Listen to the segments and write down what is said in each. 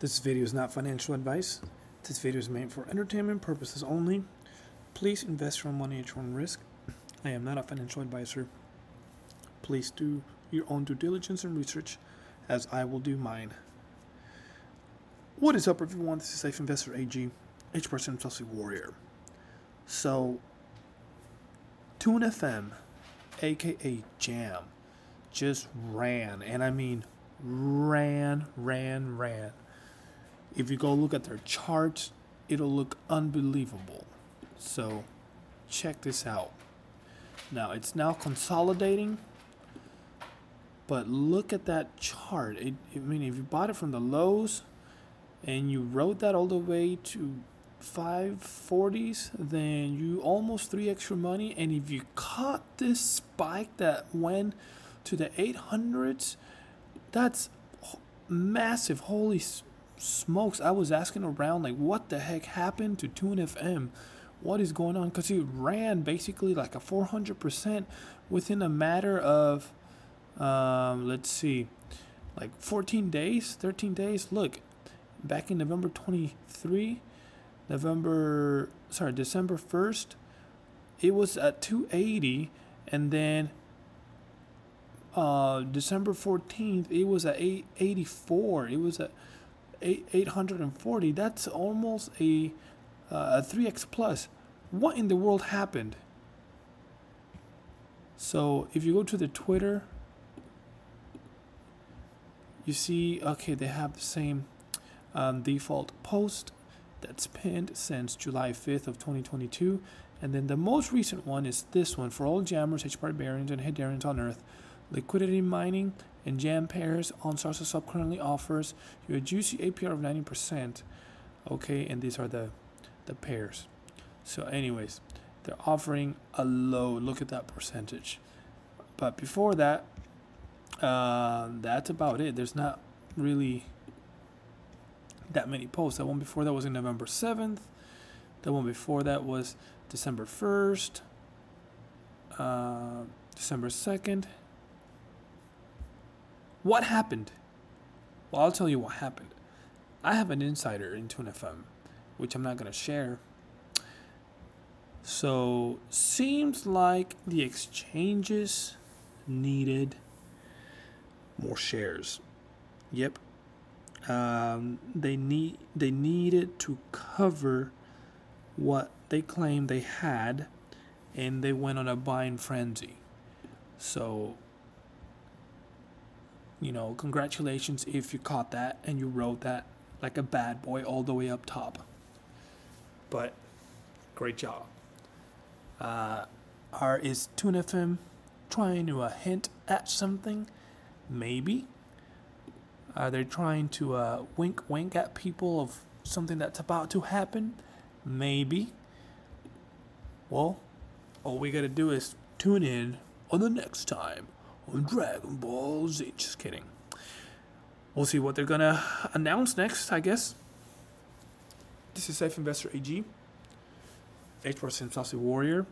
This video is not financial advice. This video is made for entertainment purposes only. Please invest your money at your own risk. I am not a financial advisor. Please do your own due diligence and research as I will do mine. What is up, everyone? This is Safe Investor AG, H% Chelsea Warrior. So, Tune FM, aka Jam, just ran, and I mean ran, ran, ran. If you go look at their charts, it'll look unbelievable. So, check this out. Now, it's now consolidating, but look at that chart. It, I mean, if you bought it from the lows and you rode that all the way to 540s, then you almost three extra money. And if you caught this spike that went to the 800s, that's massive. Holy smokes. I was asking around, like, what the heck happened to Tune FM? What is going on? Because it ran basically like a 400% within a matter of, um, let's see, like 14 days, 13 days. Look, back in November 23, November, sorry, December 1st, it was at 280 and then uh, December 14th, it was at 884. It was at 8, 840. That's almost a, uh, a 3x plus. What in the world happened? So if you go to the Twitter, you see, okay, they have the same um, default post that's pinned since July 5th of 2022. And then the most recent one is this one for all jammers, HBARbarians, and Hedarians on Earth. Liquidity mining and jam pairs on SaucerSwap currently offers you a juicy APR of 90%. Okay, and these are the the pairs. So, anyways, they're offering a low. Look at that percentage. But before that, uh, that's about it. There's not really that many posts. That one before that was in November 7th. The one before that was December 1st, uh, December 2nd. What happened? Well, I'll tell you what happened. I have an insider in Tune FM, which I'm not going to share. So, seems like the exchanges needed more shares. Yep, um, they need they needed to cover what they claimed they had, and they went on a buying frenzy. So, you know, congratulations if you caught that and you rode that like a bad boy all the way up top. But great job. Uh, are is Tune FM trying to uh, hint at something? Maybe. Are they trying to uh, wink wink at people of something that's about to happen? Maybe. Well, all we gotta do is tune in on the next time on Dragon Ball Z. Just kidding. We'll see what they're gonna announce next, I guess. This is Safe Investor AG. 8% Saucy Warrior.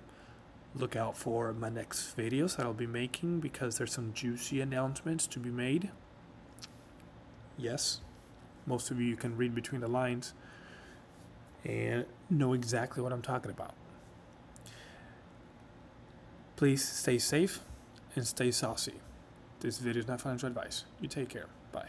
Look out for my next videos that I'll be making because there's some juicy announcements to be made. Yes, most of you can read between the lines and know exactly what I'm talking about. Please stay safe and stay saucy. This video is not financial advice. You take care. Bye.